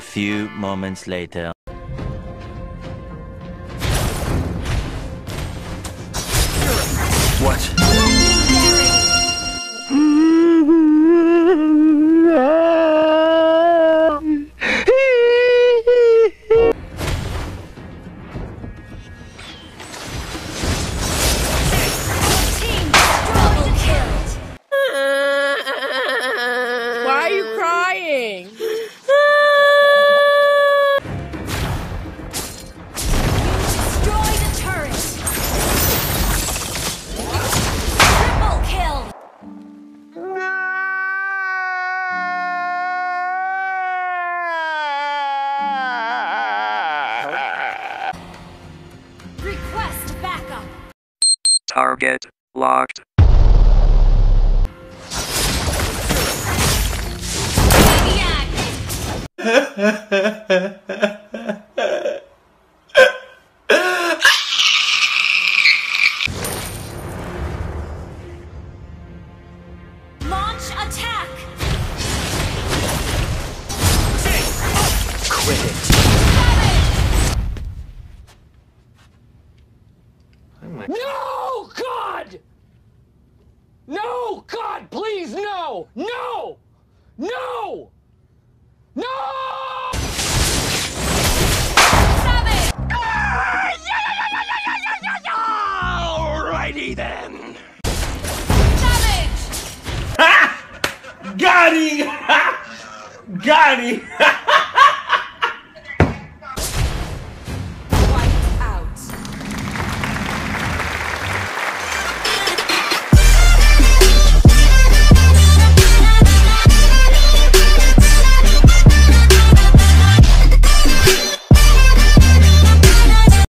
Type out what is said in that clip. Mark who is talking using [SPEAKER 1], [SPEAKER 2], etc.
[SPEAKER 1] few moments later.
[SPEAKER 2] What?
[SPEAKER 3] Target locked.
[SPEAKER 4] Launch attack.
[SPEAKER 2] Quit it.
[SPEAKER 5] No, God! No, God, please, no! No! No! No!
[SPEAKER 2] Alrighty then.
[SPEAKER 4] Savage.
[SPEAKER 6] Got him! Got him!